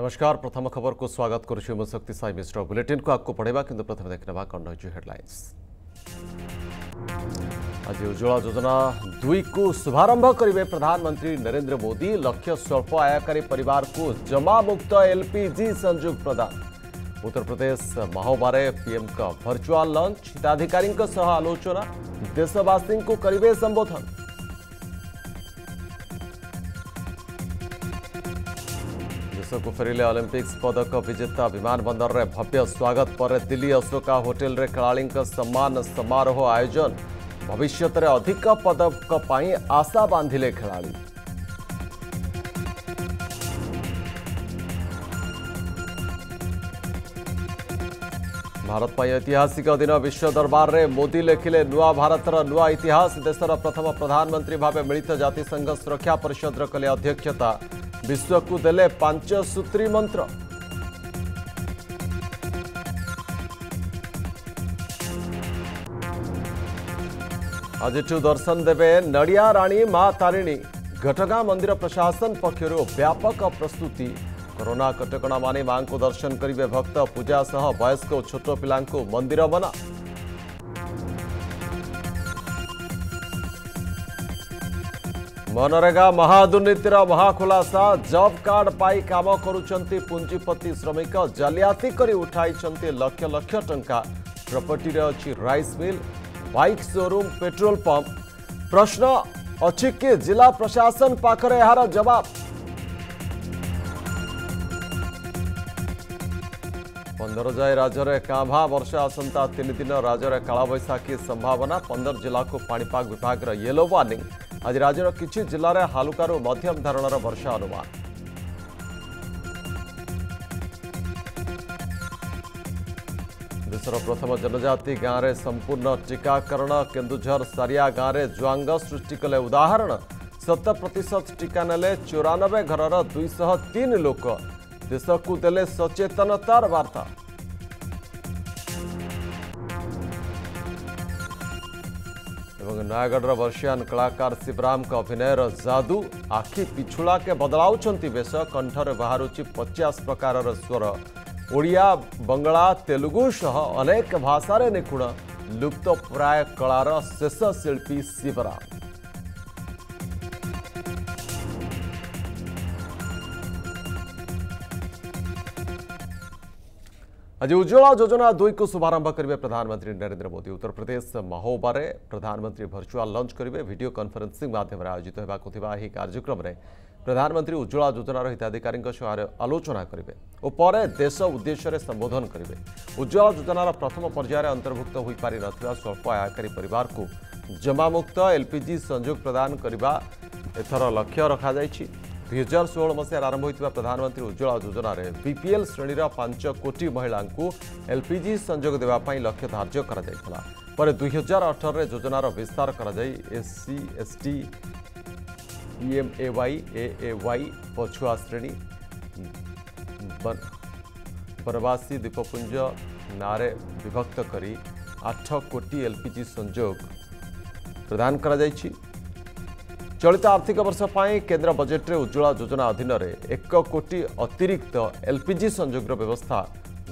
नमस्कार प्रथम खबर को स्वागत करुच्छु शक्ति साई मिश्र बुलेटिन को आगे पढ़ा कि प्रथम देखने कौन रही हेडलैंस आज उज्ज्वला योजना दुई को शुभारंभ करेंगे प्रधानमंत्री नरेंद्र मोदी लक्ष्य स्वल्प आयकारी परिवार को जमा मुक्त एलपीजी संजोग प्रदान उत्तर प्रदेश महोबारे पीएम का भर्चुआल लंच हिताधिकारी आलोचना देशवासी को करे संबोधन सकफरेले অলিম্পিকস পদক বিজিতা অভিমান বnder রে ভভ্য স্বাগত পর দিল্লী অশোকাহ হোটেল রে खेळाळीଙ୍କ সম্মান সমারোহ আয়োজন ভবিষ্যত রে অধিক পদক পই আশা বান্ধিলে खेळाळी भारत पय ऐतिहासिक দিনা বিশ্ব দরবার রে মোতি লেখিলে নुआ ভারতৰ নुआ ইতিহাস দেশৰ প্ৰথম প্ৰধানমন্ত্ৰী ভাবে মিলিত জাতি সংগহৰা পৰিষদৰ কলৈ অধ্যক্ষতা विश्व को देले पांच सूत्री मंत्र आज दर्शन देवे नड़िया राणी मां तारिणी घटगा मंदिर प्रशासन पक्ष व्यापक प्रस्तुति कोरोना कटक मानी मां को दर्शन करे भक्त पूजा सह वयस्क छोट पा मंदिर बना मनरेगा महादुर्नीतिर महाखुलासा जॉब कार्ड पाई काम करुचंती पूंजीपति श्रमिक जालियाती करी उठाई लक्ष लक्ष टंका प्रॉपर्टी रे अछि rice mill bike showroom petrol pump प्रश्न अछि के जिला प्रशासन पाखरे यार जवाब पंदर जाए राज्य काभा वर्षा आसंता तीन दिन राज्य कालबैशाखी संभावना पंदर जिला को पापाग विभाग येलो वार्णिंग আজি রাজৌরকিচি জেলারে হালুকার ও মধ্যম ধারণার বর্ষ অনুবার দেশৰ প্ৰথম জনজাতী গাঁৱৰে সম্পূৰ্ণ টিকাকৰণ কেনদুঝৰ সৰিয়া গাঁৱৰে জৱাংগ সৃষ্টিকলে উদাহৰণ 70% টিকানেলে 94 ঘৰৰ 203 লোক দেশক কদলে সচেতনতাৰ বার্তা नयगढ़ वर्षियान कलाकार कलाकार का अभिनय जादू आखि पिछुला के बदलाव बेस कंठर बाहर पचास प्रकार प्रकारर स्वर तेलुगु सह अनेक भाषा निखुण लुप्त प्राय कलार शेष शिल्पी शिवरा આજે ઉજ્જવળા યોજના ଦୁଇକୁ ଶୁଭାରମ୍ଭ କରିବେ ପ୍ରଧାନମନ୍ତ୍ରୀ ନରେନ୍ଦ୍ର ମୋଦି ଉତ୍ତରପ୍ରଦେଶ ମହୋବାରେ ପ୍ରଧାନମନ୍ତ୍ରୀ ଭର୍ଚୁଆଲ୍ ଲଞ୍ଚ କରିବେ ଭିଡ଼ିଓ କନଫରେନ୍ସିଂ ମାଧ୍ୟମରେ ଆୟୋଜିତ ହେବାକୁ ଥିବା ଏହି କାର୍ଯ୍ୟକ୍ରମରେ ପ୍ରଧାନମନ୍ତ୍ରୀ ଉଜ୍ଜଳା ଯୋଜନାର ହିତାଧିକାରୀଙ୍କ ସହ ଆଲୋଚନା କରିବେ ଓ ପରେ ଦେଶ ଉଦ୍ଦେଶ୍ୟରେ ସମ୍ବୋଧନ କରିବେ ଉଜ୍ଜଳା ଯୋଜନାର ପ୍ରଥମ ପର୍ଯ୍ୟାୟରେ ଅନ୍ତର୍ଭୁକ୍ତ ହୋଇପାରିନଥିବା ସ୍ୱଳ୍ପ ଆୟକାରୀ ପରିବାରକୁ ଜମାମୁକ୍ତ ଏଲ୍ପିଜି ସଂଯୋଗ ପ୍ରଦାନ କରିବା ଏଥର ଲକ୍ଷ୍ୟ ରଖାଯାଇଛି दुई हजार षोह मसीह आरंभ हो प्रधानमंत्री उज्ज्वला योजन बीपीएल श्रेणीर पांच कोटी महिला एलपिजि संजोग दे लक्ष्य धार्य कर दुई हजार अठर योजनार विस्तार कर सी एस टी इएमए वाई ए ए वाई पछुआ श्रेणी प्रवासी द्वीपपुंज नारे विभक्त करी आठ कोटी एलपिजि संजोग प्रदान करा कर চলতা আর্থিক বর্ষ পাই কেন্দ্র বাজেট রে উজ্জ্বলা যোজনা অধীন রে 1 কো কোটি অতিরিক্ত এলপিজি সংযোগৰ ব্যৱস্থা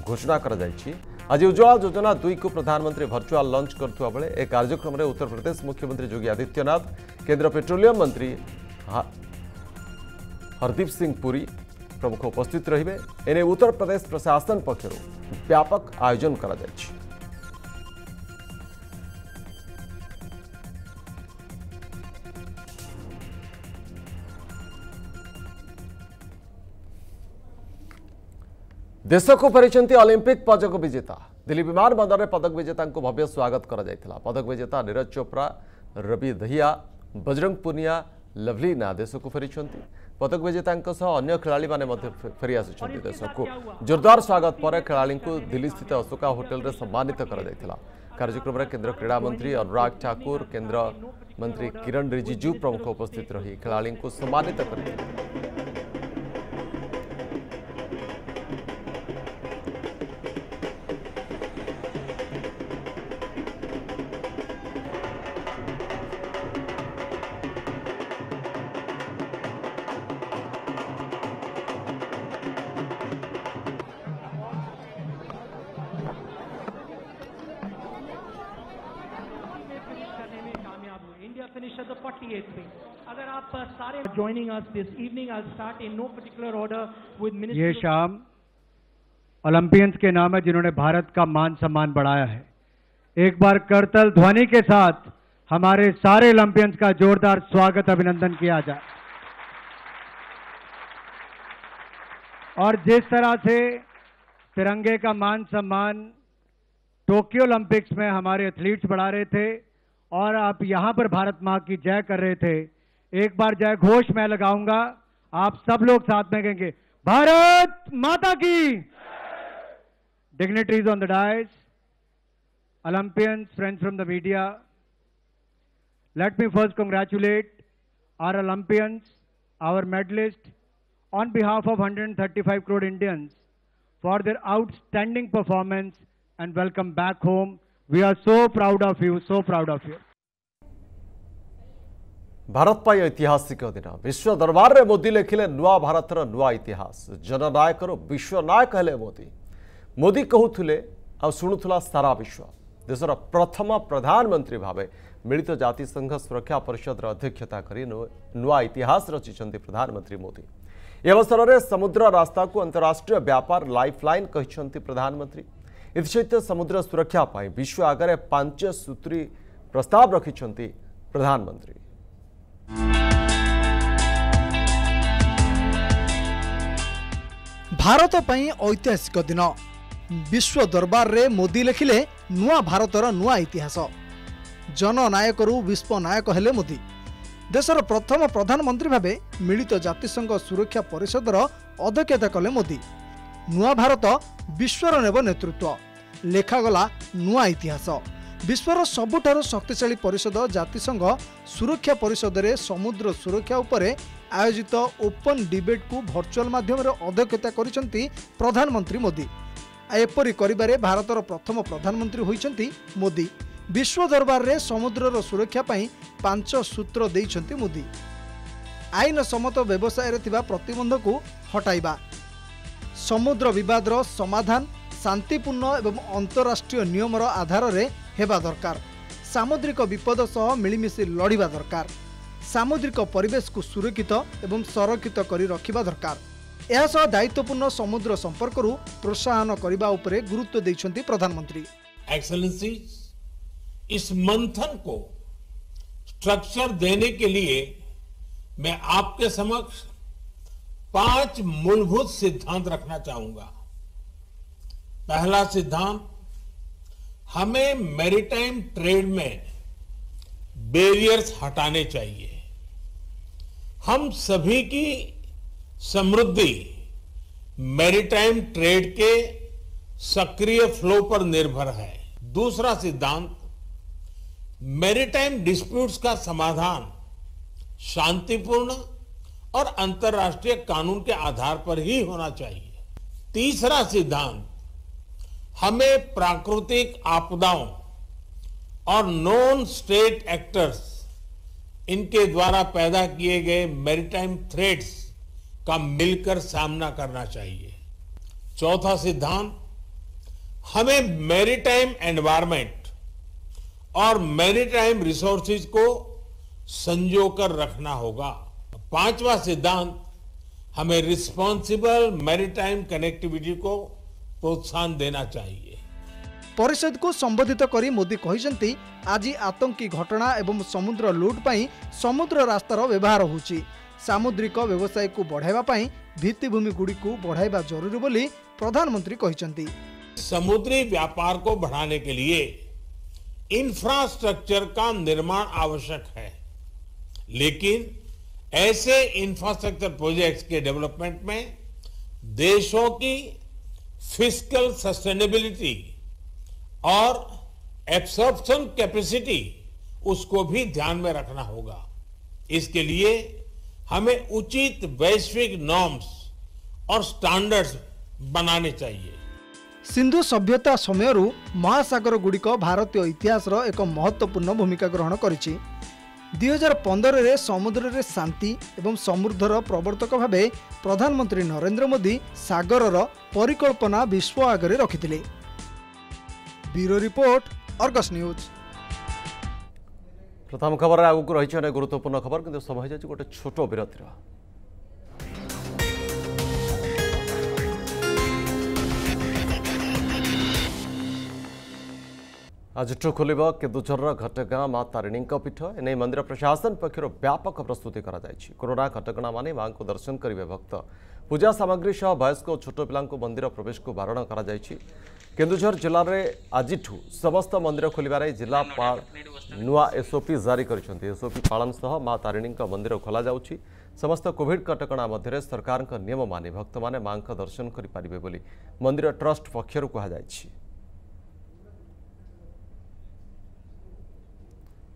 ঘোষণা কৰা হৈছে আজি উজ্জ্বলা যোজনা 2 কো প্ৰধানমন্ত্ৰী ভার্চুৱেল লঞ্চ কৰাত এই কাৰ্যಕ್ರಮৰে Uttar Pradesh মুখ্যমন্ত্ৰী যোগী আদিত্যনাথ কেন্দ্ৰ পেট্র'লিয়াম মন্ত্ৰী Hardeep Singh Puri প্ৰবুক উপস্থিত ৰৈবে এনে Uttar Pradesh প্ৰশাসন পক্ষৰ ব্যাপক আয়োজন কৰা হৈছে देश को फेरी अलंपिक पदक विजेता दिल्ली विमान बंदर में पदक विजेता को भव्य स्वागत करा कर पदक विजेता नीरज चोप्रा रवि दहिया बजरंग पुनिया ना देश को फेरी पदक विजेता अन्य खेलाड़ी मैंने फेरी आसुच्च जोरदार स्वागत पर खेला दिल्ली स्थित अशोका होटेल सम्मानित कर कार्यक्रम में केन्द्र क्रीड़ा मंत्री अनुराग ठाकुर केन्द्र मंत्री किरण रिजिजू प्रमुख उपस्थित रही खेला सम्मानित करते हैं joining us this evening. I'll start in no particular order with Minister. ये शाम ओलंपियंस के नाम है जिन्होंने भारत का मान सम्मान बढ़ाया है एक बार करतल ध्वनि के साथ हमारे सारे ओलंपियंस का जोरदार स्वागत अभिनंदन किया जाए और जिस तरह से तिरंगे का मान सम्मान टोक्यो ओलंपिक्स में हमारे एथलीट्स बढ़ा रहे थे और आप यहाँ पर भारत माँ की जय कर रहे थे एक बार जय घोष मैं लगाऊंगा आप सब लोग साथ में कहेंगे भारत माता की dignitaries on the dais Olympians friends from the media let me first congratulate our Olympians our medallist on behalf of 135 crore Indians for their outstanding performance and welcome back home we are so proud of you so proud of you Bharat पर ऐतिहासिक दिन विश्व दरबार में मोदी लेखिले नुआ भारतर नुआ इतिहास जननायक विश्व नायक हेले मोदी मोदी कहूले आ सारा विश्व देशर प्रथम प्रधानमंत्री भाव मिलित जातिसंघ सुरक्षा परिषद अध्यक्षता कर नुआ इतिहास रचिंट प्रधानमंत्री मोदी ए अवसर में समुद्र रास्ता को अंतराष्ट्रीय व्यापार लाइफ लाइन कही प्रधानमंत्री एसहित समुद्र सुरक्षापी विश्व आगे पांच सूत्री प्रस्ताव रखिंट प्रधानमंत्री ଭାରତ ପାଇଁ ଐତିହାସିକ ଦିନ ବିଶ୍ୱ ଦରବାରରେ ମୋଦି ଲେଖିଲେ ନୂଆ ଭାରତର ନୂଆ ଇତିହାସ ଜନନାୟକରୁ ବିଶ୍ୱ ନାୟକ ହେଲେ ମୋଦି ଦେଶର ପ୍ରଥମ ପ୍ରଧାନମନ୍ତ୍ରୀ ଭାବେ ମିଳିତ ଜାତିସଂଘ ସୁରକ୍ଷା ପରିଷଦର ଅଧ୍ୟକ୍ଷତା କଲେ ମୋଦି ନୂଆ ଭାରତ ବିଶ୍ୱର ନେବ ନେତୃତ୍ୱ ଲେଖାଗଲା ନୂଆ ଇତିହାସ ବିଶ୍ୱର ସବୁଠାରୁ ଶକ୍ତିଶାଳୀ ପରିଷଦ ଜାତିସଂଘ ସୁରକ୍ଷା ପରିଷଦରେ ସମୁଦ୍ର ସୁରକ୍ଷା ଉପରେ ଆୟୋଜିତ ଓପନ୍ ଡିବେଟ୍କୁ ଭର୍ଚୁଆଲ୍ ମାଧ୍ୟମରେ ଅଧ୍ୟକ୍ଷତା କରିଛନ୍ତି ପ୍ରଧାନମନ୍ତ୍ରୀ ମୋଦି ଏପରି କରିବାରେ ଭାରତର ପ୍ରଥମ ପ୍ରଧାନମନ୍ତ୍ରୀ ହୋଇଛନ୍ତି ମୋଦି ବିଶ୍ୱ ଦରବାରରେ ସମୁଦ୍ରର ସୁରକ୍ଷା ପାଇଁ ପାଞ୍ଚ ସୂତ୍ର ଦେଇଛନ୍ତି ମୋଦି ଆଇନ ସମ୍ମତ ବ୍ୟବସାୟରେ ଥିବା ପ୍ରତିବନ୍ଧକୁ ହଟାଇବା ସମୁଦ୍ର ବିବାଦର ସମାଧାନ ଶାନ୍ତିପୂର୍ଣ୍ଣ ଏବଂ ଅନ୍ତରାଷ୍ଟ୍ରୀୟ ନିୟମର ଆଧାରରେ ହେବା ଦରକାର ସାମୁଦ୍ରିକ ବିପଦ ସହ ମିଳିମିଶି ଲଢ଼ିବା ଦରକାର ସାମୁଦ୍ରିକ ପରିବେଶକୁ ସୁରକ୍ଷିତ ଏବଂ ସଂରକ୍ଷିତ କରି ରଖିବା ଦରକାର ଏହାସହ ଦାୟିତ୍ୱପୂର୍ଣ୍ଣ ସମୁଦ୍ର ସମ୍ପର୍କରୁ ପ୍ରୋତ୍ସାହନ କରିବା ଉପରେ ଗୁରୁତ୍ୱ ଦେଇଛନ୍ତି ପ୍ରଧାନମନ୍ତ୍ରୀ इस मंथन को स्ट्रक्चर देने के लिए मैं आपके समक्ष पांच मूलभूत सिद्धांत रखना चाहूंगा पहला सिद्धांत हमें मैरिटाइम ट्रेड में बैरियर्स हटाने चाहिए हम सभी की समृद्धि मैरिटाइम ट्रेड के सक्रिय फ्लो पर निर्भर है दूसरा सिद्धांत मैरिटाइम डिस्प्यूट्स का समाधान शांतिपूर्ण और अंतर्राष्ट्रीय कानून के आधार पर ही होना चाहिए तीसरा सिद्धांत हमें प्राकृतिक आपदाओं और नॉन स्टेट एक्टर्स इनके द्वारा पैदा किए गए मैरिटाइम थ्रेड्स का मिलकर सामना करना चाहिए चौथा सिद्धांत हमें मेरीटाइम एनवायरमेंट और मेरीटाइम रिसोर्सेज को संजोकर रखना होगा पांचवा सिद्धांत हमें रिस्पॉन्सिबल मैरिटाइम कनेक्टिविटी को प्रोत्साहन देना चाहिए परिषद को संबोधित कर मोदी कहते आज आतंकी घटना एवं समुद्र लूट लुटपाई समुद्र रास्तार व्यवहार होमुद्रिक व्यवसाय को बढ़ावापी भित्तिमि गुड़ी को बढ़ावा जरूरी बोली प्रधानमंत्री कहते समुद्री व्यापार को बढ़ाने के लिए इंफ्रास्ट्रक्चर का निर्माण आवश्यक है लेकिन ऐसे इंफ्रास्ट्रक्चर प्रोजेक्ट के डेवलपमेंट में देशों की फिजिकल सस्टेनेबिलिटी और एब्सॉर्प्शन कैपेसिटी उसको भी ध्यान में रखना होगा इसके लिए हमें उचित वैश्विक नॉर्म्स और स्टैंडर्ड्स बनाने चाहिए सिंधु सभ्यता समय महासागर गुड़िक भारतीय इतिहास एक महत्वपूर्ण भूमिका ग्रहण कर ଦୁଇ ହଜାର ପନ୍ଦରରେ ସମୁଦ୍ରରେ ଶାନ୍ତି ଏବଂ ସମୃଦ୍ଧର ପ୍ରବର୍ତ୍ତକ ଭାବେ ପ୍ରଧାନମନ୍ତ୍ରୀ ନରେନ୍ଦ୍ର ମୋଦି ସାଗରର ପରିକଳ୍ପନା ବିଶ୍ୱ ଆଗରେ ରଖିଥିଲେ ପ୍ରଥମ ଖବର ଆଗକୁ ରହିଛି ଅନେକ ଗୁରୁତ୍ୱପୂର୍ଣ୍ଣ ଖବର କିନ୍ତୁ ସମୟ ହୋଇଯାଉଛି ଗୋଟେ ଛୋଟ ବିରତିର ଆଜିଠୁ ଖୋଲିବ କେନ୍ଦୁଝରର ଘଟଗାଁ ମା ତାରିଣୀଙ୍କ ପୀଠ ଏନେଇ ମନ୍ଦିର ପ୍ରଶାସନ ପକ୍ଷରୁ ବ୍ୟାପକ ପ୍ରସ୍ତୁତି କରାଯାଇଛି କରୋନା ଘଟଗାଁମାନେ ମାଙ୍କୁ ଦର୍ଶନ କରିବେ ଭକ୍ତ ପୂଜା ସାମଗ୍ରୀ ସହ ବୟସ୍କ ଓ ଛୋଟ ପିଲାଙ୍କୁ ମନ୍ଦିର ପ୍ରବେଶକୁ ବାରଣ କରାଯାଇଛି କେନ୍ଦୁଝର ଜିଲ୍ଲାରେ ଆଜିଠୁ ସମସ୍ତ ମନ୍ଦିର ଖୋଲିବାରେ ଜିଲ୍ଲାପାଳ ନୂଆ ଏସ୍ଓପି ଜାରି କରିଛନ୍ତି ଏସ୍ଓପି ପାଳନ ସହ ମା ତାରିଣୀଙ୍କ ମନ୍ଦିର ଖୋଲାଯାଉଛି ସମସ୍ତ କୋଭିଡ୍ କଟକଣା ମଧ୍ୟରେ ସରକାରଙ୍କ ନିୟମ ମାନି ଭକ୍ତମାନେ ମାଙ୍କ ଦର୍ଶନ କରିପାରିବେ ବୋଲି ମନ୍ଦିର ଟ୍ରଷ୍ଟ ପକ୍ଷରୁ କୁହାଯାଇଛି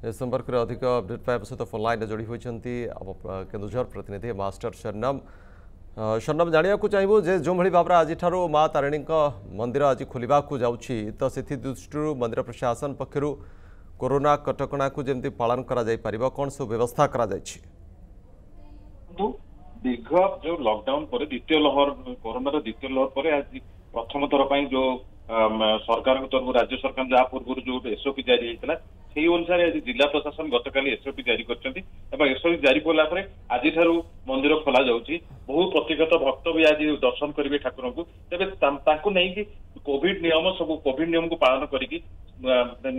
संपर्क में अधिक अपडेट पाया सहित फोन लाइन जोड़ी होती केन्दूर प्रतिनिधि मास्टर शर्णम शर्णम जानवाक चाहिए जे जो भाई भाव आज माँ तारिणी मंदिर आज खोल को तो से दृष्टि मंदिर प्रशासन पक्षर कोरोना कटक पालन कर कर दीर्घ जो लॉकडाउन परे द्वितीय लहर कोरोनार द्वितीय लहर परे आज प्रथम थर पर जो सरकार तरफ राज्य सरकार जहां पूर्व जो एसओपी जारी होता সেই ଅନୁସାରେ ଆଜି ଜିଲ୍ଲା ପ୍ରଶାସନ ଗତକାଲି ଏସ୍ଓପି ଜାରି କରିଛନ୍ତି ଏବଂ ଏସ୍ଓପି ଜାରି କଲା ପରେ ଆଜିଠାରୁ ମନ୍ଦିର ଖୋଲା ଯାଉଛି ବହୁ ପ୍ରତିଗତ ଭକ୍ତ ବି ଆଜି ଦର୍ଶନ କରିବେ ଠାକୁରଙ୍କୁ ତେବେ ତାଙ୍କୁ ନେଇକି କୋଭିଡ ନିୟମ ସବୁ କୋଭିଡ ନିୟମକୁ ପାଳନ କରିକି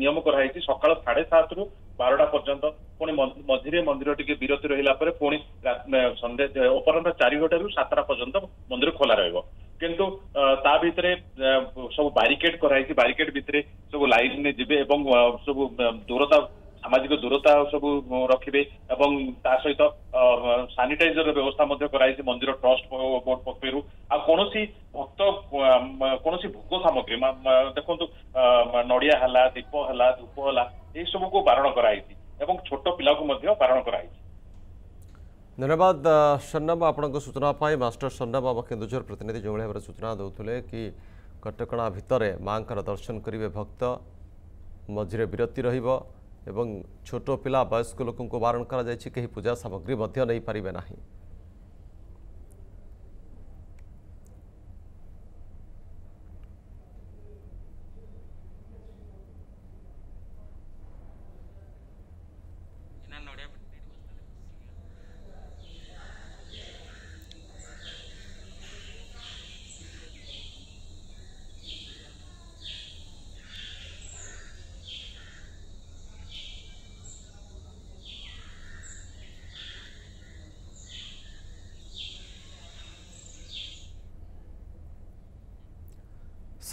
ନିୟମ କରାଯାଇଛି ସକାଳ ସାଢେ ସାତରୁ ବାରଟା ପର୍ଯ୍ୟନ୍ତ ପୁଣି ମଝିରେ ମନ୍ଦିର ଟିକେ ବିରତି ରହିଲା ପରେ ପୁଣି ସନ୍ଧ୍ୟା ଅପରାହ୍ନ ଚାରିଘଟାରୁ ସାତଟା ପର୍ଯ୍ୟନ୍ତ ମନ୍ଦିର ଖୋଲା ରହିବ କିନ୍ତୁ ତା ଭିତରେ ସବୁ ବାରିକେଡ କରାହେଇଛି ବାରିକେଡ ଭିତରେ ସବୁ ଲାଇନରେ ଯିବେ ଏବଂ ସବୁ ଦୂରତା ସାମାଜିକ ଦୂରତା ସବୁ ରଖିବେ ଏବଂ ତା ସହିତ ସାନିଟାଇଜର ବ୍ୟବସ୍ଥା ମଧ୍ୟ କରାଯାଇଛି ମନ୍ଦିର ଟ୍ରଷ୍ଟ ବୋର୍ଡ ପକ୍ଷରୁ ଆଉ କୌଣସି ଭକ୍ତ କୌଣସି ଭୋଗ ସାମଗ୍ରୀ ଦେଖନ୍ତୁ ନଡ଼ିଆ ହେଲା ଦୀପ ହେଲା ଧୂପ ହେଲା ଏହିସବୁକୁ ବାରଣ କରାଯାଇଛି ଏବଂ ଛୋଟ ପିଲାକୁ ମଧ୍ୟ ବାରଣ କରାଯାଇଛି ଧନ୍ୟବାଦ ସର୍ଣ୍ଣବ ଆପଣଙ୍କ ସୂଚନା ପାଇଁ ମାଷ୍ଟର ସର୍ଣ୍ଣବ ଆମ କେନ୍ଦୁଝର ପ୍ରତିନିଧି ଯେଉଁଭଳି ଭାବରେ ସୂଚନା ଦେଉଥିଲେ କି କଟକଣା ଭିତରେ ମାଙ୍କର ଦର୍ଶନ କରିବେ ଭକ୍ତ ମଝିରେ ବିରତି ରହିବ ଏବଂ ଛୋଟ ପିଲା ବୟସ୍କ ଲୋକଙ୍କୁ ବାରଣ କରାଯାଇଛି କେହି ପୂଜା ସାମଗ୍ରୀ ମଧ୍ୟ ନେଇପାରିବେ ନାହିଁ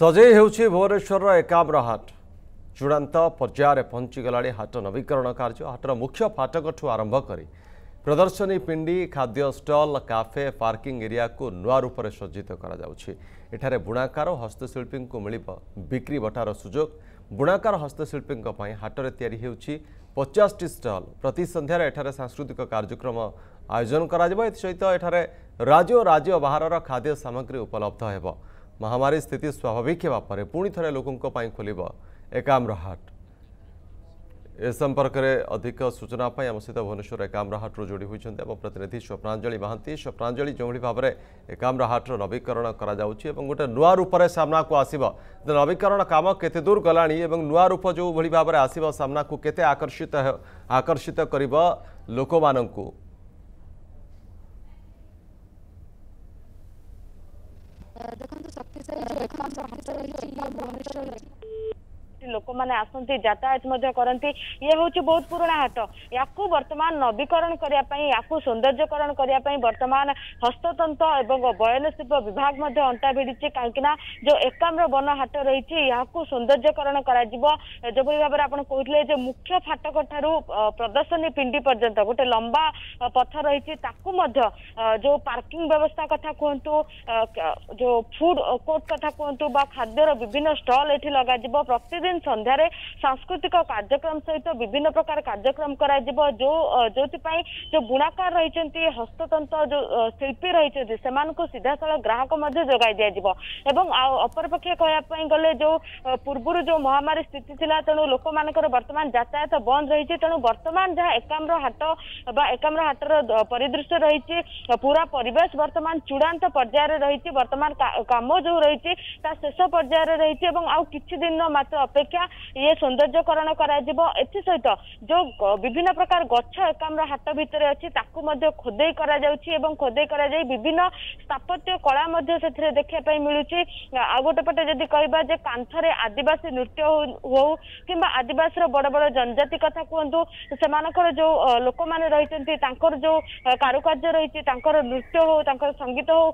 ସଜେଇ ହେଉଛି ଭୁବନେଶ୍ୱରର ଏକାମ୍ର ହାଟ ଚୂଡ଼ାନ୍ତ ପର୍ଯ୍ୟାୟରେ ପହଞ୍ଚିଗଲାଣି ହାଟ ନବୀକରଣ କାର୍ଯ୍ୟ ହାଟର ମୁଖ୍ୟ ଫାଟକଠୁ ଆରମ୍ଭ କରି ପ୍ରଦର୍ଶନୀ ପିଣ୍ଡି ଖାଦ୍ୟ ଷ୍ଟଲ୍ କାଫେ ପାର୍କିଂ ଏରିଆକୁ ନୂଆ ରୂପରେ ସଜ୍ଜିତ କରାଯାଉଛି ଏଠାରେ ବୁଣାକାର ହସ୍ତଶିଳ୍ପୀଙ୍କୁ ମିଳିବ ବିକ୍ରି ବଟାର ସୁଯୋଗ ବୁଣାକାର ହସ୍ତଶିଳ୍ପୀଙ୍କ ପାଇଁ ହାଟରେ ତିଆରି ହେଉଛି ପଚାଶଟି ଷ୍ଟଲ୍ ପ୍ରତି ସନ୍ଧ୍ୟାରେ ଏଠାରେ ସାଂସ୍କୃତିକ କାର୍ଯ୍ୟକ୍ରମ ଆୟୋଜନ କରାଯିବ ଏଥିସହିତ ଏଠାରେ ରାଜ୍ୟ ଓ ରାଜ୍ୟ ବାହାରର ଖାଦ୍ୟ ସାମଗ୍ରୀ ଉପଲବ୍ଧ ହେବ ମହାମାରୀ ସ୍ଥିତି ସ୍ୱାଭାବିକ ହେବା ପରେ ପୁଣି ଥରେ ଲୋକଙ୍କ ପାଇଁ ଖୋଲିବ ଏକାମ୍ର ହାଟ ଏ ସମ୍ପର୍କରେ ଅଧିକ ସୂଚନା ପାଇଁ ଆମ ସହିତ ଭୁବନେଶ୍ୱର ଏକାମ୍ର ହାଟରୁ ଯୋଡ଼ି ହୋଇଛନ୍ତି ଆମ ପ୍ରତିନିଧି ସ୍ୱପ୍ନାଞ୍ଜଳି ମହାନ୍ତି ସ୍ୱପ୍ନାଞ୍ଜଳି ଯେଉଁଭଳି ଭାବରେ ଏକାମ୍ର ହାଟର ନବୀକରଣ କରାଯାଉଛି ଏବଂ ଗୋଟେ ନୂଆ ରୂପରେ ସାମ୍ନାକୁ ଆସିବ ନବୀକରଣ କାମ କେତେ ଦୂର ଗଲାଣି ଏବଂ ନୂଆ ରୂପ ଯେଉଁଭଳି ଭାବରେ ଆସିବ ସାମ୍ନାକୁ କେତେ ଆକର୍ଷିତ ଆକର୍ଷିତ କରିବ ଲୋକମାନଙ୍କୁ देखो तो हाँ, तो शक्तिशाली ଲୋକମାନେ ଆସନ୍ତି ଯାତାୟତ ମଧ୍ୟ କରନ୍ତି ଇଏ ହଉଛି ବହୁତ ପୁରୁଣା ହାଟ ୟାକୁ ବର୍ତ୍ତମାନ ନବୀକରଣ କରିବା ପାଇଁ ୟାକୁ ସୌନ୍ଦର୍ଯ୍ୟକରଣ କରିବା ପାଇଁ ବର୍ତ୍ତମାନ ହସ୍ତତନ୍ତ ଏବଂ ବୟନଶିଳ୍ପ ବିଭାଗ ମଧ୍ୟ ଅଣ୍ଟା ଭିଡ଼ିଛି କାହିଁକି ନା ଯେଉଁ ଏକାମ୍ର ବନ ହାଟ ରହିଛି ଏହାକୁ ସୌନ୍ଦର୍ଯ୍ୟକରଣ କରାଯିବ ଯେଭଳି ଭାବରେ ଆପଣ କହୁଥିଲେ ଯେ ମୁଖ୍ୟ ଫାଟକ ଠାରୁ ପ୍ରଦର୍ଶନୀ ପିଣ୍ଡି ପର୍ଯ୍ୟନ୍ତ ଗୋଟେ ଲମ୍ବା ପଥ ରହିଛି ତାକୁ ମଧ୍ୟ ଯୋଉ ପାର୍କିଂ ବ୍ୟବସ୍ଥା କଥା କୁହନ୍ତୁ ଯୋଉ ଫୁଡ କୋର୍ଟ କଥା କୁହନ୍ତୁ ବା ଖାଦ୍ୟର ବିଭିନ୍ନ ଷ୍ଟଲ ଏଠି ଲଗାଯିବ ପ୍ରତିଦିନ दिन सन्धार सांस्कृतिक कार्यक्रम सहित तो विभिन्न प्रकार कार्यक्रम कर जो जो जो बुणाकार रही हस्तंत्र जो शिल्पी रही सीधा साल ग्राहक जगह दिजा अपरपक्ष कह गले जो पूर्व जो महामारी स्थित था तेणु लोक मानकर बर्तमान जातायात बंद रही तेणु बर्तमान जहाँ एकाम हाट वकाम हाटर परिदृश्य रही पूरा परेश बर्तमान चूड़ा पर्यायर रही बर्तमान काम जो रही शेष पर्यायर रही आउ कि दिन मात्र अपेक्षा ଅପେକ୍ଷା ଇଏ ସୌନ୍ଦର୍ଯ୍ୟକରଣ କରାଯିବ ଏଥିସହିତ ଯୋଉ ବିଭିନ୍ନ ପ୍ରକାର ଗଛ ଏକାମର ହାଟ ଭିତରେ ଅଛି ତାକୁ ମଧ୍ୟ ଖୋଦେଇ କରାଯାଉଛି ଏବଂ ଖୋଦେଇ କରାଯାଇ ବିଭିନ୍ନ ସ୍ଥାପତ୍ୟ କଳା ମଧ୍ୟ ସେଥିରେ ଦେଖିବା ପାଇଁ ମିଳୁଛି ଆଉ ଗୋଟେ ପଟେ ଯଦି କହିବା ଯେ କାନ୍ଥରେ ଆଦିବାସୀ ନୃତ୍ୟ ହଉ କିମ୍ବା ଆଦିବାସୀର ବଡ଼ ବଡ଼ ଜନଜାତି କଥା କୁହନ୍ତୁ ସେମାନଙ୍କର ଯୋଉ ଲୋକମାନେ ରହିଛନ୍ତି ତାଙ୍କର ଯୋଉ କାରୁକାର୍ଯ୍ୟ ରହିଛି ତାଙ୍କର ନୃତ୍ୟ ହଉ ତାଙ୍କର ସଙ୍ଗୀତ ହଉ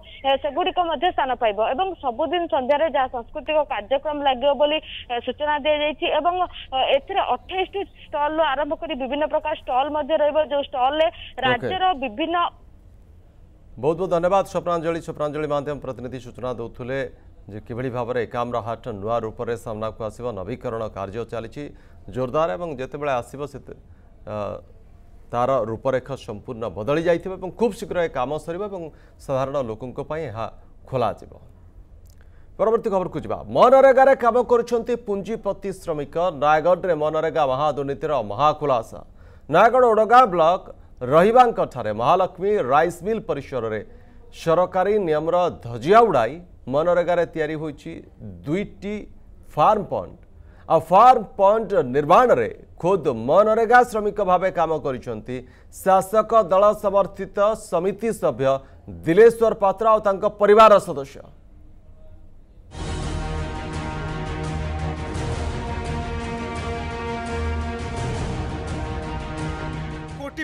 ସେଗୁଡିକ ମଧ୍ୟ ସ୍ଥାନ ପାଇବ ଏବଂ ସବୁଦିନ ସନ୍ଧ୍ୟାରେ ଯାହା ସାଂସ୍କୃତିକ କାର୍ଯ୍ୟକ୍ରମ ଲାଗିବ ବୋଲି ସୂଚନା ଦିଆଯାଇଛି ଏବଂ ଏଥିରେ ଅଠେଇଶଟି ଷ୍ଟଲରୁ ଆରମ୍ଭ କରି ବିଭିନ୍ନ ପ୍ରକାର ଷ୍ଟଲ ମଧ୍ୟ ରହିବ ଯୋଉ ଷ୍ଟଲରେ ରାଜ୍ୟର ବିଭିନ୍ନ ବହୁତ ବହୁତ ଧନ୍ୟବାଦ ସ୍ୱପ୍ନାଞ୍ଜଳି ସ୍ୱପ୍ନାଞ୍ଜଳି ମାଧ୍ୟମ ପ୍ରତିନିଧି ସୂଚନା ଦେଉଥିଲେ ଯେ କିଭଳି ଭାବରେ ভাবে একামরা ନୂଆ ରୂପରେ ସାମ୍ନାକୁ ଆସିବ ନବୀକରଣ କାର୍ଯ୍ୟ ଚାଲିଛି ଜୋରଦାର ଏବଂ ଯେତେବେଳେ ଆସିବ আসব ତାର ରୂପରେଖ ସମ୍ପୂର୍ଣ୍ଣ ବଦଳି ଯାଇଥିବ ଏବଂ ଖୁବ୍ ଶୀଘ୍ର ଏ କାମ ସରିବ ଏବଂ ସାଧାରଣ ଲୋକଙ୍କ ପାଇଁ ଏହା ଖୋଲାଯିବ ପରବର୍ତ୍ତୀ ଖବରକୁ ଯିବା ମନରେଗାରେ କାମ କରୁଛନ୍ତି ପୁଞ୍ଜିପତି ଶ୍ରମିକ ନୟାଗଡ଼ରେ ମନରେଗା ମହାଦୁର୍ନୀତିର ମହାଖୁଲାସା ନୟାଗଡ଼ ଓଡ଼ଗାଁ ବ୍ଲକ ରହିବାଙ୍କଠାରେ ମହାଲକ୍ଷ୍ମୀ ରାଇସ୍ ମିଲ୍ ପରିସରରେ ସରକାରୀ ନିୟମର ଧଜିଆ ଉଡ଼ାଇ ମନରେଗାରେ ତିଆରି ହୋଇଛି ଦୁଇଟି ଫାର୍ମ ପଣ୍ଡ ଆଉ ଫାର୍ମ ପଣ୍ଡ ନିର୍ମାଣରେ ଖୋଦ୍ ମନରେଗା ଶ୍ରମିକ ଭାବେ କାମ କରିଛନ୍ତି ଶାସକ ଦଳ ସମର୍ଥିତ ସମିତି ସଭ୍ୟ ଦିଲେଶ୍ୱର ପାତ୍ର ଆଉ ତାଙ୍କ ପରିବାର ସଦସ୍ୟ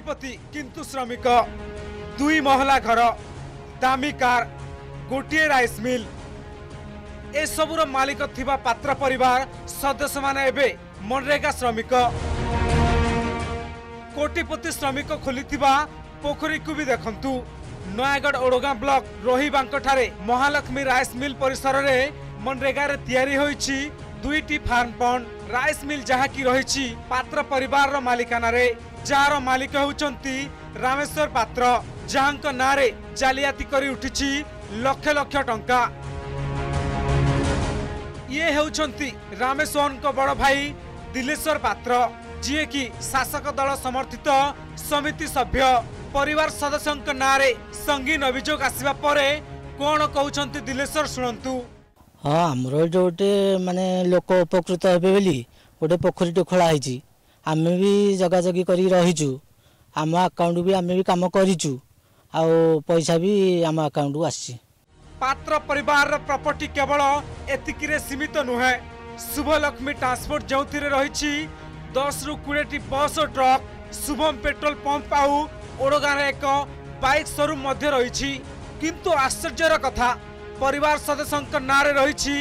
पति किंतु श्रमिक दुई महला घर दामी कार गोटे रईस मिल ए सबुर मालिक थिबा पात्र परिवार सदस्य माने एबे मनरेगा श्रमिक कोटिपति श्रमिक खोली पोखरी को देखंतु नयागड ओडगा ब्लॉक रोही बांक महालक्ष्मी राइस मिल परिसर रे मनरेगा रे तयारी होई छी दुईटी फार्म पॉन्ड राइस मिल जहां की पात्र परिवार रो मालिकाना रे ଯାହାର ମାଲିକ ହେଉଛନ୍ତି ରାମେଶ୍ୱର ପାତ୍ର ଯାହାଙ୍କ ନାଁରେ ଜାଲିଆତି କରି ଉଠିଛି ଲକ୍ଷ ଲକ୍ଷ ଟଙ୍କା ଇଏ ହେଉଛନ୍ତି ରାମେଶ୍ୱରଙ୍କ ବଡ଼ ଭାଇ ଦିଲେଶ୍ୱର ପାତ୍ର ଯିଏକି ଶାସକ ଦଳ ସମର୍ଥିତ ସମିତି ସଭ୍ୟ ପରିବାର ସଦସ୍ୟଙ୍କ ନାଁରେ ସଙ୍ଗୀନ ଅଭିଯୋଗ ଆସିବା ପରେ କ'ଣ କହୁଛନ୍ତି ଦିଲେଶ୍ୱର ଶୁଣନ୍ତୁ ହଁ ଆମର ଯେଉଁଠି ମାନେ ଲୋକ ଉପକୃତ ହେବେ ବୋଲି ଗୋଟେ ପୋଖରୀଟେ ଖୋଳା ହେଇଛି ଆମେ ବି ଜଗାଜଗି କରି ରହିଛୁ ଆମ ଆକାଉଣ୍ଟ ବି ଆମେ ବି କାମ କରିଛୁ ଆଉ ପଇସା ବି ଆମ ଆକାଉଣ୍ଟକୁ ଆସିଛି ପାତ୍ର ପରିବାରର ପ୍ରପର୍ଟି କେବଳ ଏତିକିରେ ସୀମିତ ନୁହେଁ ଶୁଭଲକ୍ଷ୍ମୀ ଟ୍ରାନ୍ସପୋର୍ଟ ଯେଉଁଥିରେ ରହିଛି ଦଶରୁ କୋଡ଼ିଏଟି ବସ୍ ଓ ଟ୍ରକ୍ ଶୁଭମ ପେଟ୍ରୋଲ ପମ୍ପ ଆଉ ଓଡ଼ଗାଁର ଏକ ବାଇକ୍ ସୋରୁମ୍ ମଧ୍ୟ ରହିଛି କିନ୍ତୁ ଆଶ୍ଚର୍ଯ୍ୟର କଥା ପରିବାର ସଦସ୍ୟଙ୍କ ନାଁରେ ରହିଛି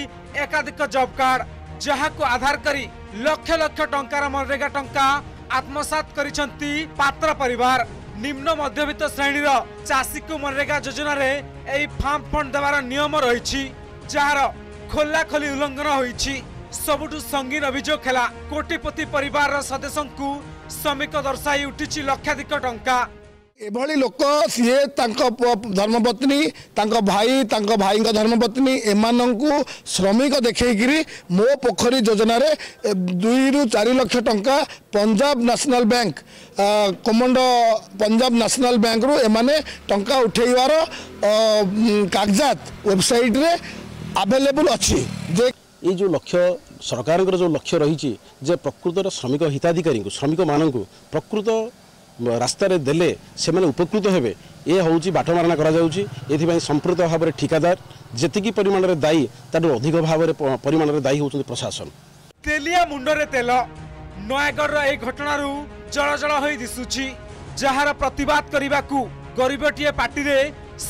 ଏକାଧିକ ଜବ୍ କାର୍ଡ ଯାହାକୁ ଆଧାର କରି ଲକ୍ଷ ଲକ୍ଷ ଟଙ୍କାର ମନରେଗା ଟଙ୍କା ଆତ୍ମସାତ କରିଛନ୍ତି ପାତ୍ର ପରିବାର ନିମ୍ନ ମଧ୍ୟବିତ୍ତ ଶ୍ରେଣୀର ଚାଷୀକୁ ମନରେଗା ଯୋଜନାରେ ଏହି ଫାର୍ମ ଫଣ୍ଡ ଦେବାର ନିୟମ ରହିଛି ଯାହାର ଖୋଲାଖୋଲି ଉଲ୍ଲଙ୍ଘନ ହୋଇଛି ସବୁଠୁ ସଙ୍ଗୀନ ଅଭିଯୋଗ ହେଲା କୋଟିପତି ପରିବାରର ସଦସ୍ୟଙ୍କୁ ଶ୍ରମିକ ଦର୍ଶାଇ ଉଠିଛି ଲକ୍ଷାଧିକ ଟଙ୍କା एभली लोक सिएता धर्मपत्नी भाई त भाइ धर्मपत्नी श्रमिक देखाइकरी मो पोखरी जोजन दुई रु चार टा bank national Punjab national bank रु ब्याङ्क एङ्गा उठाइबार कागजात वेबसइट आभेलेबुल अस् यकृत श्रमिक हिताधिक श्रमिक म प्रकृत ରାସ୍ତାରେ ଦେଲେ ସେମାନେ ଉପକୃତ ହେବେ ଏ ହେଉଛି ବାଟମାରଣା କରାଯାଉଛି ଏଥିପାଇଁ ସମ୍ପୃକ୍ତ ଭାବରେ ଠିକାଦାର ଯେତିକି ପରିମାଣରେ ଦାୟୀ ତାଠୁ ଅଧିକ ଭାବରେ ପରିମାଣରେ ଦାୟୀ ହେଉଛନ୍ତି ପ୍ରଶାସନ ତେଲିଆ ମୁଣ୍ଡରେ ତେଲ ନୟାଗଡ଼ର ଏହି ଘଟଣାରୁ ଜଳଜଳ ହୋଇ ଦିଶୁଛି ଯାହାର ପ୍ରତିବାଦ କରିବାକୁ ଗରିବଟିଏ ପାଟିରେ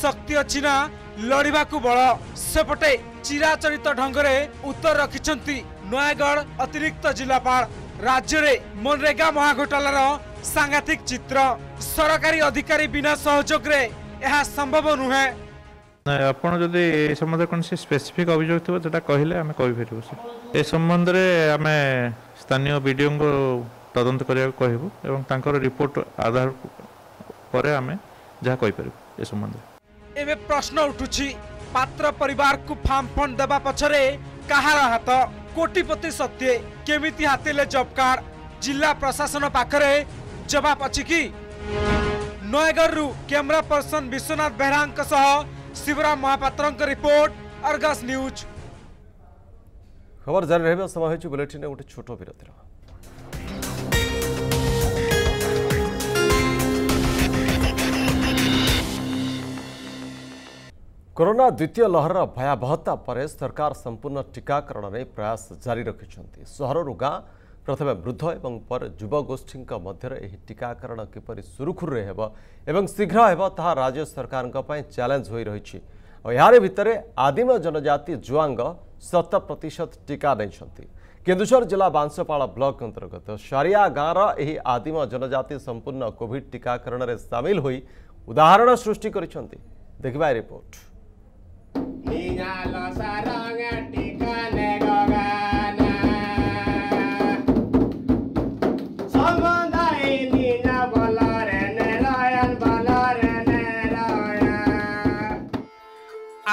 ଶକ୍ତି ଅଛି ନା ଲଢ଼ିବାକୁ ବଳ ସେପଟେ ଚିରାଚରିତ ଢଙ୍ଗରେ ଉତ୍ତର ରଖିଛନ୍ତି ନୟାଗଡ଼ ଅତିରିକ୍ତ ଜିଲ୍ଲାପାଳ ରାଜ୍ୟରେ ମନରେଗା ମହାଘୋଟାଲାର সাংঘাতিক চিত্র সরকারি অধিকারী বিনা সহযোগে ଏହା ସମ୍ଭବ ନୁହେଁ ଆପଣ ଯଦି ଏ ସମ୍ବନ୍ଧରେ କୌଣସି ସ୍ପେସିଫିକ୍ ଅଭିଯୋଗ ଥିବ ସେଟା କହିଲେ ଆମେ କହିପାରିବୁ ସାର୍ ଏ ସମ୍ବନ୍ଧରେ ଆମେ ସ୍ଥାନୀୟ ବିଡ଼ିଓଙ୍କୁ ତଦନ୍ତ କରିବାକୁ କହିବୁ ଏବଂ ତାଙ୍କର ରିପୋର୍ଟ ଆଧାର ପରେ ଆମେ ଯାହା କହିପାରିବୁ ଏ ସମ୍ବନ୍ଧରେ ଏବେ ପ୍ରଶ୍ନ ଉଠୁଛି ପାତ୍ର ପରିବାରକୁ ଫାର୍ମ ଫଣ୍ଡ ଦେବା ପଛରେ କାହାର ହାତ କୋଟିପତି ସତ୍ତ୍ୱେ କେମିତି ହାତିଲେ ଜବ୍ କାର୍ଡ ଜିଲ୍ଲା ପ୍ରଶାସନ ପାଖରେ जवाब अच्छी कि नयगढ़ रु camera person Vishwanath Behera Shivaram Mahapatra report Argus news खबर जारी रहा समय हो बुलेटिन गोटे छोट विरतिर कोरोना द्वितीय लहर भयावहता ପରେ सरकार संपूर्ण टीकाकरण ପ୍ରୟାସ ଜାରି ରଖିଛନ୍ତି ସହରରୁ ଗାଁ ପ୍ରଥମେ ବୃଦ୍ଧ ଏବଂ ପରେ ଯୁବଗୋଷ୍ଠୀଙ୍କ ମଧ୍ୟରେ ଏହି ଟିକାକରଣ କିପରି ସୁରୁଖୁରୁରେ ହେବ ଏବଂ ଶୀଘ୍ର ହେବ ତାହା ରାଜ୍ୟ ସରକାରଙ୍କ ପାଇଁ ଚ୍ୟାଲେଞ୍ଜ ହୋଇ ରହିଛି ଓ ଏହାରି ଭିତରେ ଆଦିମ ଜନଜାତି ଜୁଆଙ୍ଗ ଶତ ପ୍ରତିଶତ ଟିକା ନେଇଛନ୍ତି କେନ୍ଦୁଝର ଜିଲ୍ଲା ବାଂଶପାଳ ବ୍ଲକ ଅନ୍ତର୍ଗତ ସାରିଆ ଗାଁର ଏହି ଆଦିମ ଜନଜାତି ସମ୍ପୂର୍ଣ୍ଣ କୋଭିଡ୍ ଟିକାକରଣରେ ସାମିଲ ହୋଇ ଉଦାହରଣ ସୃଷ୍ଟି କରିଛନ୍ତି ଦେଖିବା ରିପୋର୍ଟ ସାରା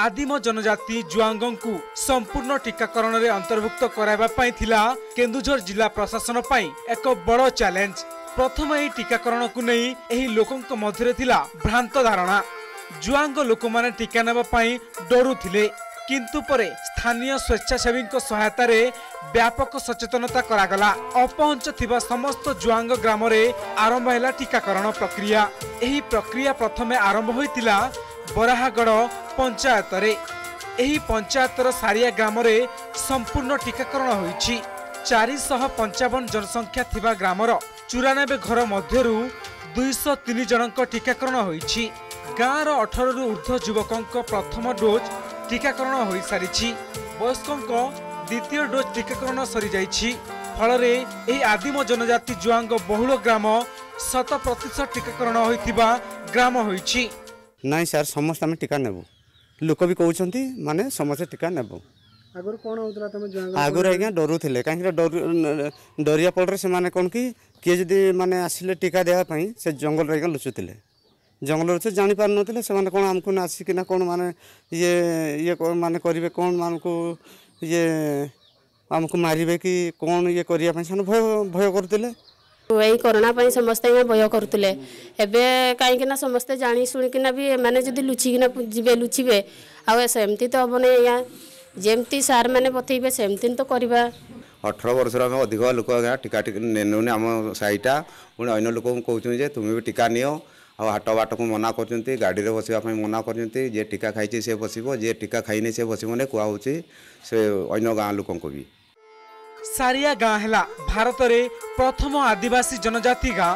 ଆଦିମ ଜନଜାତି ଜୁଆଙ୍ଗଙ୍କୁ ସମ୍ପୂର୍ଣ୍ଣ ଟିକାକରଣରେ ଅନ୍ତର୍ଭୁକ୍ତ କରାଇବା ପାଇଁ ଥିଲା କେନ୍ଦୁଝର ଜିଲ୍ଲା ପ୍ରଶାସନ ପାଇଁ ଏକ ବଡ଼ ଚ୍ୟାଲେଞ୍ଜ ପ୍ରଥମେ ଏହି ଟିକାକରଣକୁ ନେଇ ଏହି ଲୋକଙ୍କ ମଧ୍ୟରେ ଥିଲା ଭ୍ରାନ୍ତ ଧାରଣା ଜୁଆଙ୍ଗ ଲୋକମାନେ ଟିକା ନେବା ପାଇଁ ଡରୁଥିଲେ କିନ୍ତୁ ପରେ ସ୍ଥାନୀୟ ସ୍ୱେଚ୍ଛାସେବୀଙ୍କ ସହାୟତାରେ ବ୍ୟାପକ ସଚେତନତା କରାଗଲା ଅପହଞ୍ଚ ଥିବା ସମସ୍ତ ଜୁଆଙ୍ଗ ଗ୍ରାମରେ ଆରମ୍ଭ ହେଲା ଟିକାକରଣ ପ୍ରକ୍ରିୟା ଏହି ପ୍ରକ୍ରିୟା ପ୍ରଥମେ ଆରମ୍ଭ ହୋଇଥିଲା ବରାହାଗଡ଼ ପଞ୍ଚାୟତରେ ଏହି ପଞ୍ଚାୟତର ସାରିଆ ଗ୍ରାମରେ ସମ୍ପୂର୍ଣ୍ଣ ଟିକାକରଣ ହୋଇଛି ଚାରିଶହ ପଞ୍ଚାବନ ଜନସଂଖ୍ୟା ଥିବା ଗ୍ରାମର ଚୁରାନବେ ଘର ମଧ୍ୟରୁ ଦୁଇଶହ ତିନି ଜଣଙ୍କ ଟିକାକରଣ ହୋଇଛି ଗାଁର ଅଠରରୁ ଉର୍ଦ୍ଧ୍ୱ ଯୁବକଙ୍କ ପ୍ରଥମ ଡୋଜ୍ ଟିକାକରଣ ହୋଇସାରିଛି ବୟସ୍କଙ୍କ ଦ୍ୱିତୀୟ ଡୋଜ୍ ଟିକାକରଣ ସରିଯାଇଛି ଫଳରେ ଏହି ଆଦିମ ଜନଜାତି ଜୁଆଙ୍ଗ ବହୁଳ ଗ୍ରାମ ଶତ ପ୍ରତିଶତ ଟିକାକରଣ ହୋଇଥିବା ଗ୍ରାମ ହୋଇଛି ନାଇଁ ସାର୍ ସମସ୍ତେ ଆମେ ଟୀକା ନେବୁ ଲୋକ ବି କହୁଛନ୍ତି ମାନେ ସମସ୍ତେ ଟୀକା ନେବୁ ଆଗରୁ କ'ଣ ହେଉଥିଲା ତମେ ଆଗରୁ ଆଜ୍ଞା ଡରୁଥିଲେ କାହିଁକିନା ଡରିବା ଫଳରେ ସେମାନେ କ'ଣ କି କିଏ ଯଦି ମାନେ ଆସିଲେ ଟୀକା ଦେବା ପାଇଁ ସେ ଜଙ୍ଗଲରେ ଆଜ୍ଞା ଲୁଚୁଥିଲେ ଜଙ୍ଗଲରେ ସେ ଜାଣିପାରୁନଥିଲେ ସେମାନେ କ'ଣ ଆମକୁ ନା ଆସିକିନା କ'ଣ ମାନେ ଇଏ ଇଏ ମାନେ କରିବେ କ'ଣ ମାନଙ୍କୁ ଇଏ ଆମକୁ ମାରିବେ କି କ'ଣ ଇଏ କରିବା ପାଇଁ ସେମାନେ ଭୟ ଭୟ କରୁଥିଲେ ଏଇ କରୋନା ପାଇଁ ସମସ୍ତେ ଆଜ୍ଞା ଭୟ କରୁଥିଲେ ଏବେ କାହିଁକିନା ସମସ୍ତେ ଜାଣିଶୁଣିକିନା ବି ଏମାନେ ଯଦି ଲୁଚିକିନା ଯିବେ ଲୁଚିବେ ଆଉ ସେମିତି ତ ହେବନି ଆଜ୍ଞା ଯେମିତି ସାର୍ମାନେ ବତେଇବେ ସେମିତି ତ କରିବା ଅଠର ବର୍ଷରୁ ଆମେ ଅଧିକ ଲୋକ ଆଜ୍ଞା ଟୀକା ନେଉନି ଆମ ସାହିଟା ପୁଣି ଅନ୍ୟ ଲୋକଙ୍କୁ କହୁଛନ୍ତି ଯେ ତୁମେ ବି ଟୀକା ନିଅ ଆଉ ହାଟ ବାଟକୁ ମନା କରୁଛନ୍ତି ଗାଡ଼ିରେ ବସିବା ପାଇଁ ମନା କରୁଛନ୍ତି ଯିଏ ଟୀକା ଖାଇଛି ସେ ବସିବ ଯିଏ ଟୀକା ଖାଇନି ସେ ବସିବନି କୁହାହେଉଛି ସେ ଅନ୍ୟ ଗାଁ ଲୋକଙ୍କୁ ବି ସାରିଆ ଗାଁ ହେଲା ଭାରତରେ ପ୍ରଥମ ଆଦିବାସୀ ଜନଜାତି ଗାଁ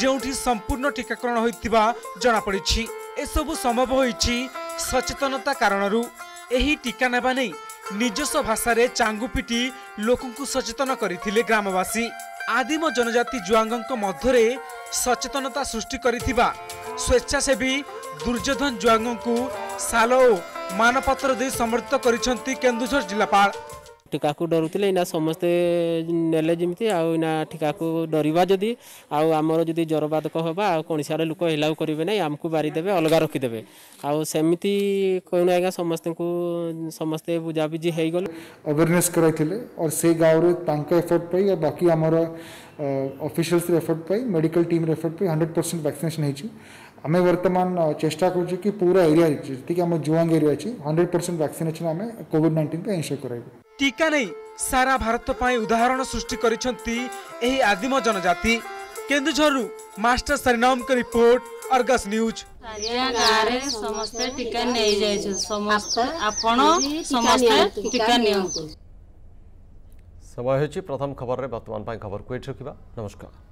ଯେଉଁଠି ସମ୍ପୂର୍ଣ୍ଣ ଟିକାକରଣ ହୋଇଥିବା ଜଣାପଡ଼ିଛି ଏସବୁ ସମ୍ଭବ ହୋଇଛି ସଚେତନତା କାରଣରୁ ଏହି ଟିକା ନେବା ନେଇ ନିଜସ୍ୱ ଭାଷାରେ ଚାଙ୍ଗୁ ପିଟି ଲୋକଙ୍କୁ ସଚେତନ କରିଥିଲେ ଗ୍ରାମବାସୀ ଆଦିମ ଜନଜାତି ଜୁଆଙ୍ଗଙ୍କ ମଧ୍ୟରେ ସଚେତନତା ସୃଷ୍ଟି କରିଥିବା ସ୍ୱେଚ୍ଛାସେବୀ ଦୁର୍ଯ୍ୟୋଧନ ଜୁଆଙ୍ଗଙ୍କୁ ସାଲ ଓ ମାନପତ୍ର ଦେଇ ସମର୍ଥିତ କରିଛନ୍ତି କେନ୍ଦୁଝର ଜିଲ୍ଲାପାଳ ঠিকাকু ডরুলে এনা সমস্তে নেলে যেমি আইনা ঠিকাকু ডরবা যদি আমার যদি জ্বরবাদক হবা আণসার লোক হেলাও করবে না আমি বারিদেবে অলগা রখিদেবে আমিতি কেন আজ্ঞা সমস্ত সমস্তে বুঝাবুঝি হয়ে গল অওয়ারনেস করাইলে আর সেই গাঁরে তাঁক এফর্ট পাই আর বাকি আমার অফিসিয়ালস এফর্ট পাই মেডিকাল টিম এফর্ট পাই হন্ড্রেড परसेंट भैक्सीनेसन होमें बर्तमान चेषा करुँ कि पूरा एरिया जी आम जुआंग एरिया अच्छी हंड्रेड परसेंट भैक्सीनेसन आम कोविड नाइंटीन इंश्योर कराइबू ଟିକା ନେଇ ସାରା ଭାରତ ପାଇଁ ଉଦାହରଣ ସୃଷ୍ଟି କରିଛନ୍ତି ଏହି ଆଦିମ ଜନଜାତି କେନ୍ଦୁଝରରୁ ମାଷ୍ଟର ସରିନାମଙ୍କ ରିପୋର୍ଟ ଅର୍ଗସ୍ ନ୍ୟୁଜ୍ ଆଜ୍ଞା ଗାଁରେ ସମସ୍ତେ ଟିକା ନେଇଯାଇଛୁ ସମସ୍ତେ ଆପଣ ସମସ୍ତେ ଟିକା ନିଅନ୍ତୁ ସମୟ ହେଉଛି ପ୍ରଥମ ଖବରରେ ବର୍ତ୍ତମାନ ପାଇଁ ଖବରକୁ ଏଇଠି ରଖିବା ନମସ୍କାର